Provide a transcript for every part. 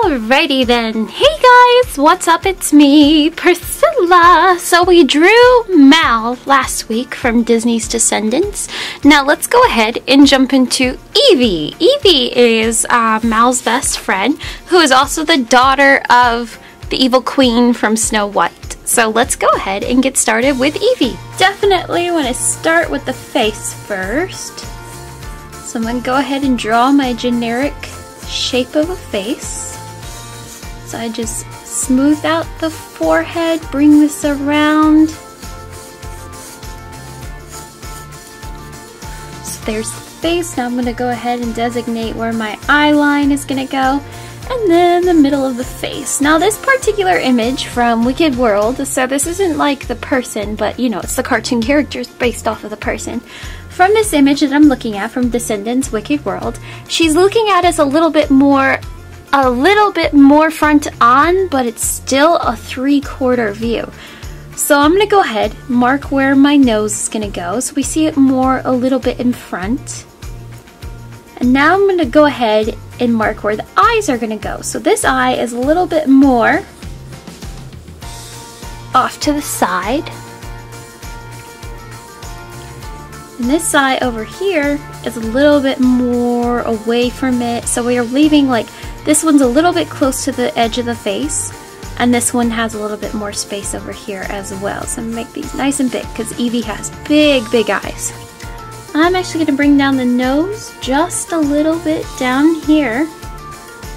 Alrighty then. Hey guys, what's up? It's me, Priscilla. So we drew Mal last week from Disney's Descendants. Now let's go ahead and jump into Evie. Evie is uh, Mal's best friend, who is also the daughter of the evil queen from Snow White. So let's go ahead and get started with Evie. Definitely want to start with the face first. So I'm going to go ahead and draw my generic shape of a face. So I just smooth out the forehead, bring this around. So there's the face. Now I'm going to go ahead and designate where my eye line is going to go. And then the middle of the face. Now this particular image from Wicked World, so this isn't like the person, but you know, it's the cartoon characters based off of the person. From this image that I'm looking at from Descendants Wicked World, she's looking at us a little bit more a little bit more front on, but it's still a three quarter view. So I'm gonna go ahead, mark where my nose is gonna go, so we see it more a little bit in front. And now I'm gonna go ahead and mark where the eyes are gonna go. So this eye is a little bit more off to the side. And this eye over here is a little bit more away from it. So we are leaving like, this one's a little bit close to the edge of the face. And this one has a little bit more space over here as well. So I'm gonna make these nice and big because Evie has big, big eyes. I'm actually gonna bring down the nose just a little bit down here.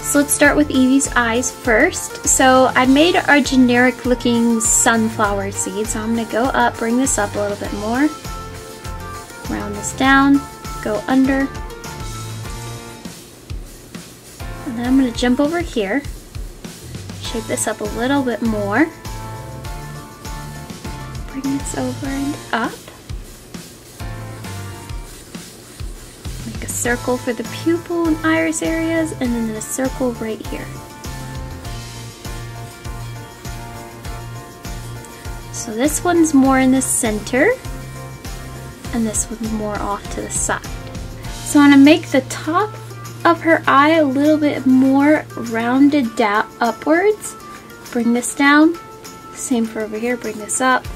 So let's start with Evie's eyes first. So I made our generic looking sunflower seed. So I'm gonna go up, bring this up a little bit more round this down, go under, I'm going to jump over here, shape this up a little bit more, bring this over and up, make a circle for the pupil and iris areas, and then a circle right here. So this one's more in the center, and this one more off to the side. So I'm going to make the top of her eye a little bit more rounded down upwards. Bring this down. Same for over here. Bring this up.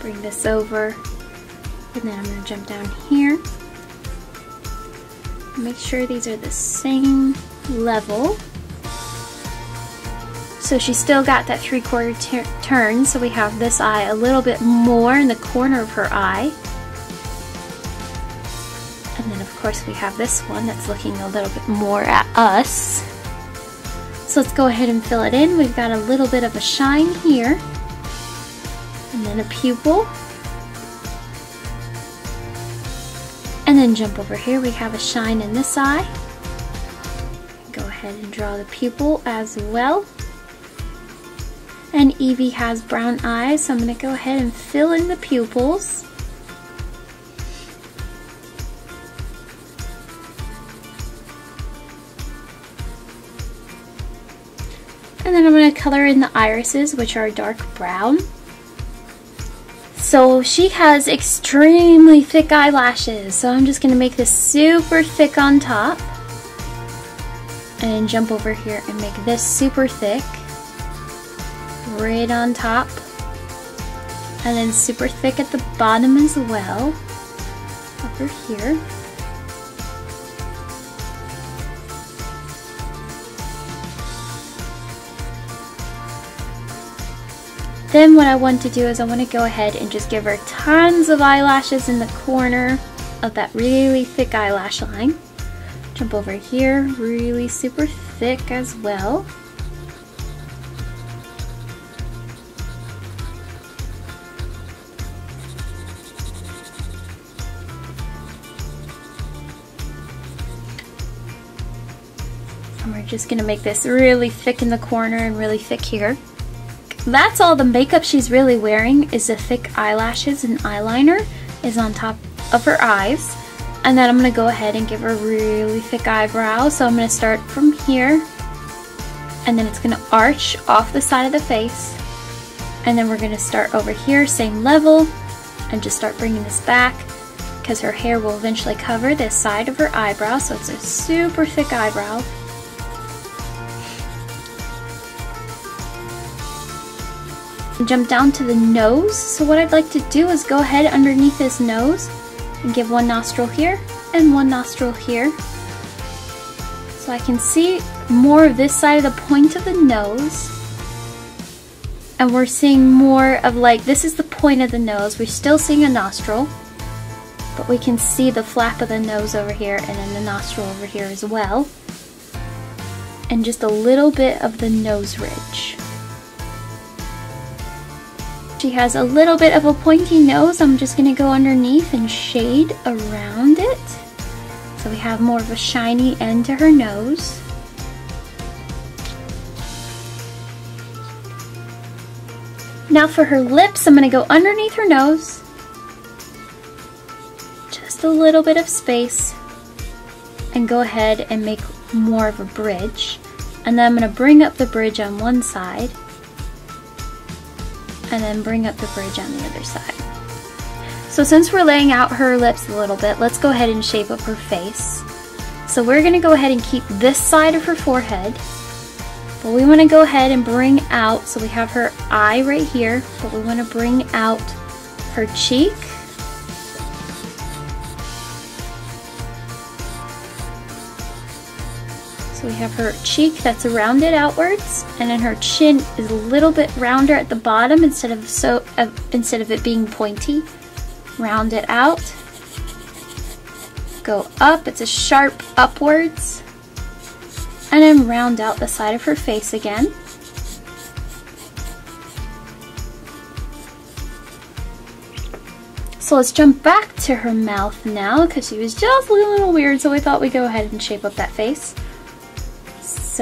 Bring this over. And then I'm going to jump down here. Make sure these are the same level. So she's still got that three quarter turn. So we have this eye a little bit more in the corner of her eye. Course we have this one that's looking a little bit more at us. So let's go ahead and fill it in. We've got a little bit of a shine here. And then a pupil. And then jump over here, we have a shine in this eye. Go ahead and draw the pupil as well. And Evie has brown eyes, so I'm to go ahead and fill in the pupils. And then I'm going to color in the irises, which are dark brown. So she has extremely thick eyelashes, so I'm just going to make this super thick on top. And jump over here and make this super thick. Right on top. And then super thick at the bottom as well. Over here. Then what I want to do is I want to go ahead and just give her tons of eyelashes in the corner of that really thick eyelash line. Jump over here, really super thick as well. And we're just going to make this really thick in the corner and really thick here. That's all the makeup she's really wearing is the thick eyelashes and eyeliner is on top of her eyes. And then I'm going to go ahead and give her really thick eyebrows. So I'm going to start from here. And then it's going to arch off the side of the face. And then we're going to start over here, same level. And just start bringing this back. Because her hair will eventually cover this side of her eyebrow. So it's a super thick eyebrow. Jump down to the nose. So what I'd like to do is go ahead underneath his nose and give one nostril here and one nostril here. So I can see more of this side of the point of the nose. And we're seeing more of like, this is the point of the nose. We're still seeing a nostril, but we can see the flap of the nose over here and then the nostril over here as well. And just a little bit of the nose ridge. She has a little bit of a pointy nose. I'm just gonna go underneath and shade around it. So we have more of a shiny end to her nose. Now for her lips, I'm gonna go underneath her nose. Just a little bit of space. And go ahead and make more of a bridge. And then I'm gonna bring up the bridge on one side and then bring up the bridge on the other side. So since we're laying out her lips a little bit, let's go ahead and shape up her face. So we're gonna go ahead and keep this side of her forehead, but we wanna go ahead and bring out, so we have her eye right here, but we wanna bring out her cheek, So we have her cheek that's rounded outwards, and then her chin is a little bit rounder at the bottom instead of so uh, instead of it being pointy. Round it out. Go up. It's a sharp upwards, and then round out the side of her face again. So let's jump back to her mouth now because she was just a little weird so we thought we'd go ahead and shape up that face.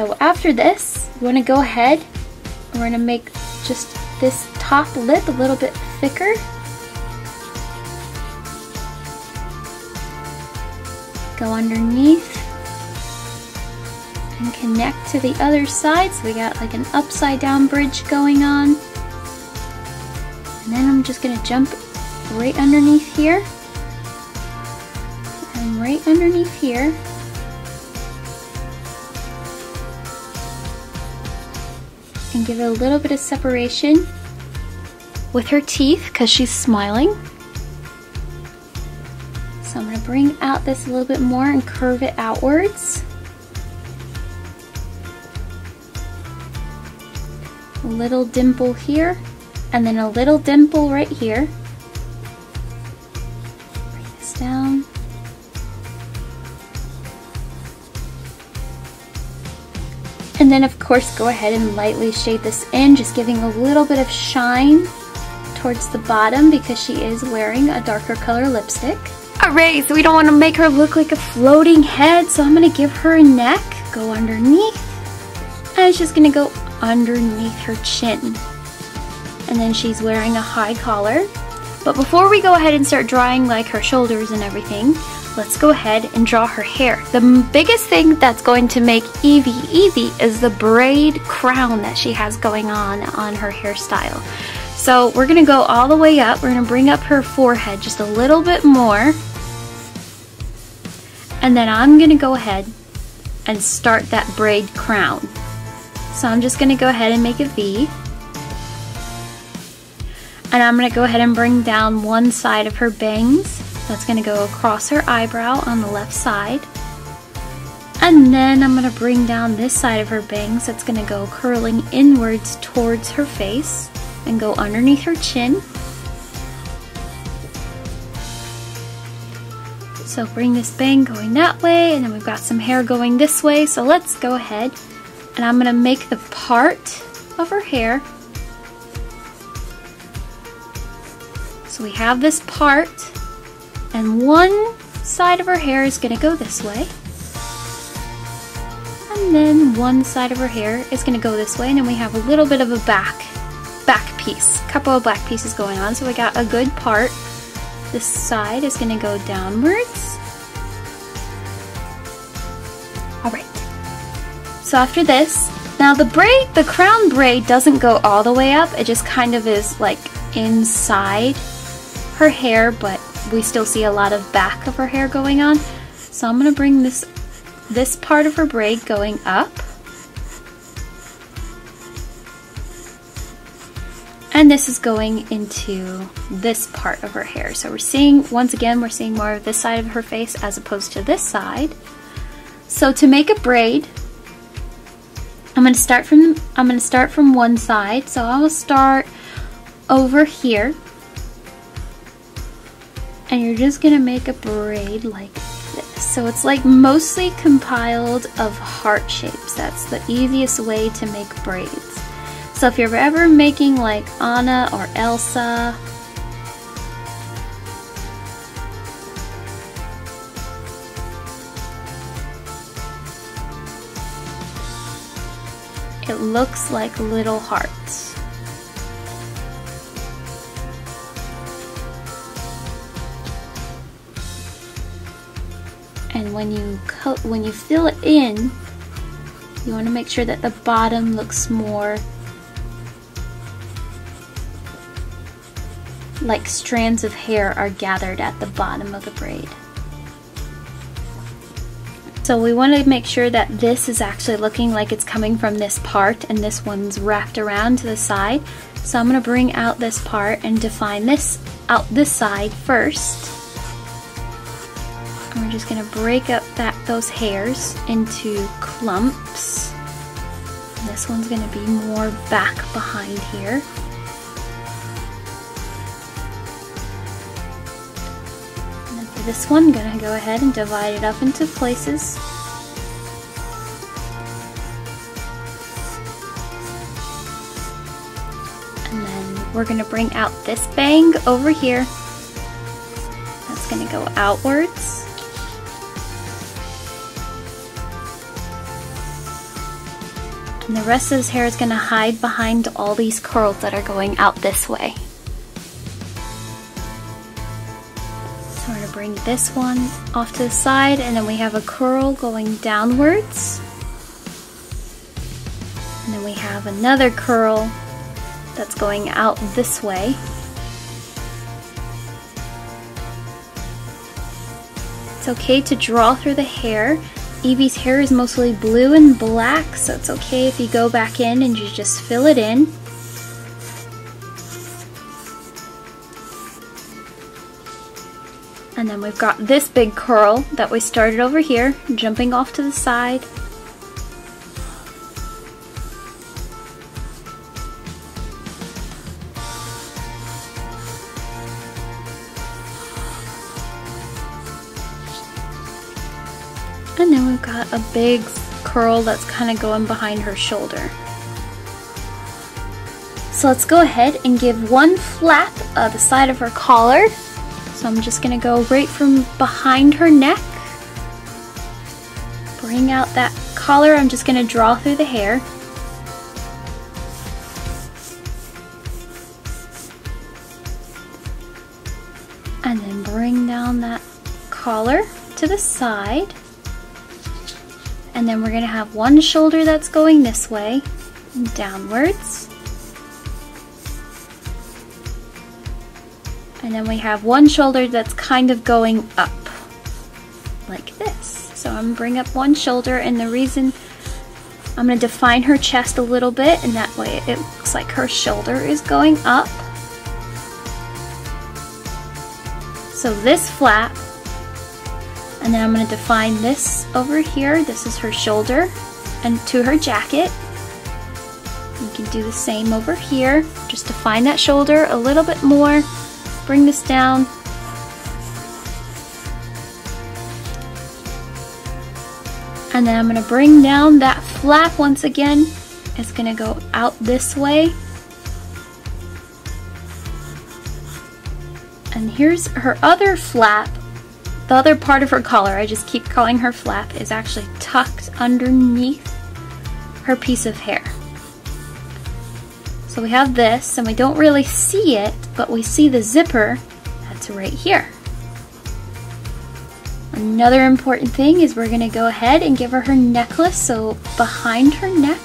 So after this, you want to go ahead and we're going to make just this top lip a little bit thicker. Go underneath and connect to the other side. So we got like an upside down bridge going on. And then I'm just going to jump right underneath here and right underneath here. And give it a little bit of separation with her teeth because she's smiling. So I'm to bring out this a little bit more and curve it outwards. A little dimple here and then a little dimple right here. And then of course go ahead and lightly shade this in, just giving a little bit of shine towards the bottom because she is wearing a darker color lipstick. Alright, so we don't want to make her look like a floating head, so I'm going to give her a neck, go underneath, and it's just going to go underneath her chin. And then she's wearing a high collar. But before we go ahead and start drawing like her shoulders and everything, let's go ahead and draw her hair. The biggest thing that's going to make Evie Evie is the braid crown that she has going on on her hairstyle. So we're gonna go all the way up. We're gonna bring up her forehead just a little bit more. And then I'm gonna go ahead and start that braid crown. So I'm just gonna go ahead and make a V. And I'm gonna go ahead and bring down one side of her bangs that's going to go across her eyebrow on the left side. And then I'm going to bring down this side of her bangs that's going to go curling inwards towards her face and go underneath her chin. So bring this bang going that way and then we've got some hair going this way. So let's go ahead and I'm going to make the part of her hair. So we have this part and one side of her hair is going to go this way. And then one side of her hair is going to go this way. And then we have a little bit of a back, back piece. couple of black pieces going on. So we got a good part. This side is going to go downwards. Alright. So after this, now the braid, the crown braid doesn't go all the way up. It just kind of is like inside her hair, but we still see a lot of back of her hair going on. So I'm going to bring this, this part of her braid going up. And this is going into this part of her hair. So we're seeing, once again, we're seeing more of this side of her face as opposed to this side. So to make a braid, I'm going to start from I'm going to start from one side. So I will start over here. And you're just to make a braid like this. So it's like mostly compiled of heart shapes. That's the easiest way to make braids. So if you're ever making like Anna or Elsa, it looks like little hearts. And when you coat, when you fill it in, you want to make sure that the bottom looks more like strands of hair are gathered at the bottom of the braid. So we want to make sure that this is actually looking like it's coming from this part and this one's wrapped around to the side. So I'm going to bring out this part and define this out this side first. We're just to break up that those hairs into clumps. This one's to be more back behind here. And for this one, I'm gonna go ahead and divide it up into places. And then we're gonna bring out this bang over here. That's gonna go outwards. And the rest of his hair is gonna hide behind all these curls that are going out this way. So we're gonna bring this one off to the side and then we have a curl going downwards. And then we have another curl that's going out this way. It's okay to draw through the hair. Evie's hair is mostly blue and black, so it's okay if you go back in and you just fill it in. And then we've got this big curl that we started over here, jumping off to the side. Big curl that's kind of going behind her shoulder. So let's go ahead and give one flap of the side of her collar so I'm just gonna go right from behind her neck. Bring out that collar, I'm just gonna draw through the hair. And then bring down that collar to the side. And then we're gonna have one shoulder that's going this way, downwards. And then we have one shoulder that's kind of going up, like this. So I'm gonna bring up one shoulder and the reason I'm gonna define her chest a little bit and that way it looks like her shoulder is going up. So this flap, and then I'm gonna define this over here. This is her shoulder and to her jacket. You can do the same over here. Just define that shoulder a little bit more bring this down. And then I'm going to bring down that flap once again. It's going to go out this way. And here's her other flap. The other part of her collar, I just keep calling her flap, is actually tucked underneath her piece of hair. So we have this, and we don't really see it, but we see the zipper that's right here. Another important thing is we're going to go ahead and give her her necklace. So behind her neck,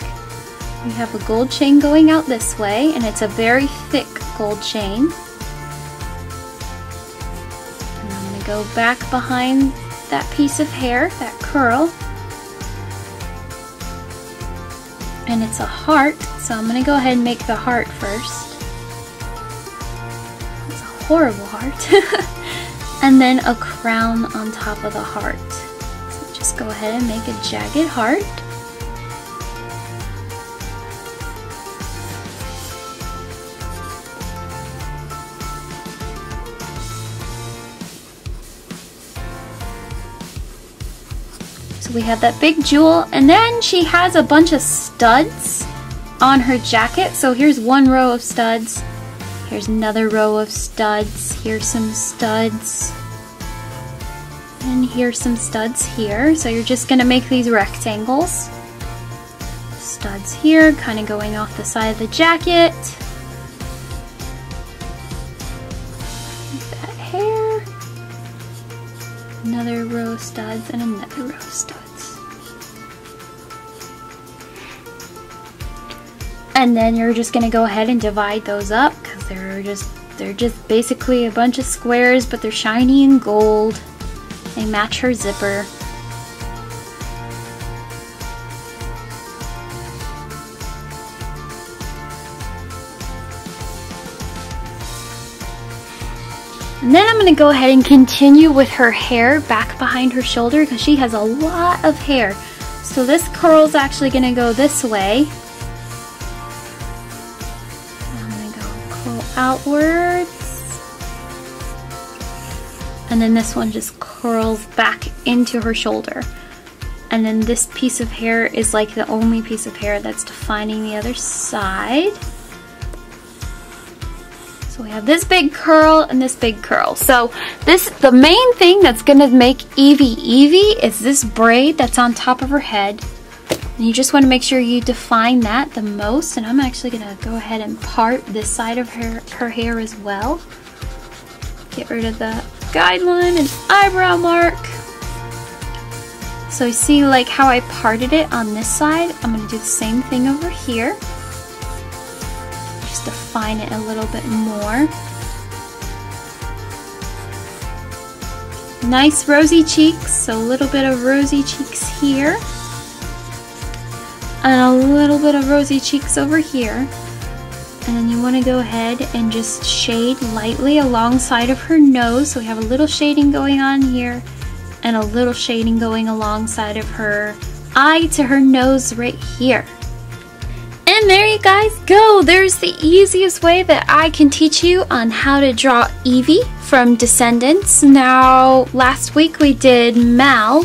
we have a gold chain going out this way, and it's a very thick gold chain. Go back behind that piece of hair, that curl, and it's a heart so I'm gonna go ahead and make the heart first It's a horrible heart. and then a crown on top of the heart. So just go ahead and make a jagged heart. We have that big jewel and then she has a bunch of studs on her jacket. So here's one row of studs. Here's another row of studs. Here's some studs. And here's some studs here. So you're just gonna make these rectangles. Studs here, kind of going off the side of the jacket. That hair. Another row of studs and another row of studs. And then you're just gonna go ahead and divide those up because they're just they're just basically a bunch of squares, but they're shiny and gold. They match her zipper. And then I'm to go ahead and continue with her hair back behind her shoulder because she has a lot of hair. So this curl is actually to go this way. Outwards. And then this one just curls back into her shoulder. And then this piece of hair is like the only piece of hair that's defining the other side. So we have this big curl and this big curl. So this, the main thing that's gonna make Evie Evie is this braid that's on top of her head. And you just want to make sure you define that the most. And I'm actually going to go ahead and part this side of her, her hair as well. Get rid of the guideline and eyebrow mark. So you see like how I parted it on this side? I'm going to do the same thing over here. Just define it a little bit more. Nice rosy cheeks, so a little bit of rosy cheeks here and a little bit of rosy cheeks over here. And then you want to go ahead and just shade lightly alongside of her nose. So we have a little shading going on here and a little shading going alongside of her eye to her nose right here. And there you guys go. There's the easiest way that I can teach you on how to draw Evie from Descendants. Now, last week we did Mal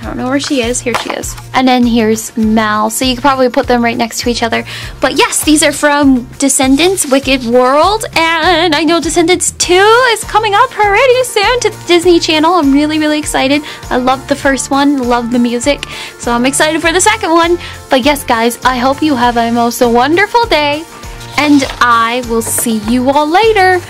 I don't know where she is. Here she is. And then here's Mal. So you could probably put them right next to each other. But yes, these are from Descendants Wicked World. And I know Descendants 2 is coming up pretty soon to the Disney Channel. I'm really, really excited. I love the first one. Love the music. So I'm excited for the second one. But yes, guys, I hope you have a most wonderful day. And I will see you all later.